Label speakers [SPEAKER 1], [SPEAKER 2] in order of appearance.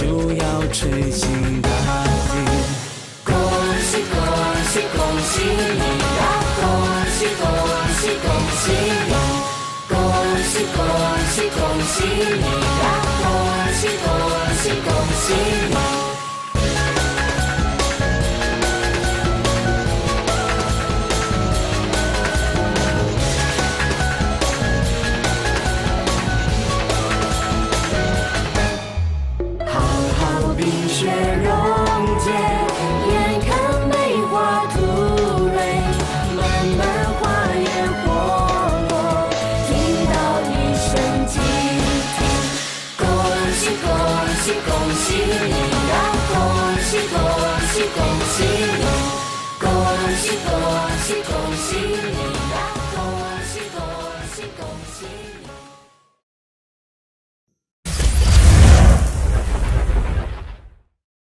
[SPEAKER 1] 就要吹进大地。
[SPEAKER 2] 恭喜恭喜恭喜你呀！恭喜恭喜恭喜你！恭喜恭喜恭喜你呀！恭喜恭喜恭喜你！雪融解，眼看梅花吐蕊，漫漫花烟火落，听到一声惊天。恭喜恭喜恭喜你呀！恭喜恭喜恭喜你！恭喜恭喜恭喜你呀！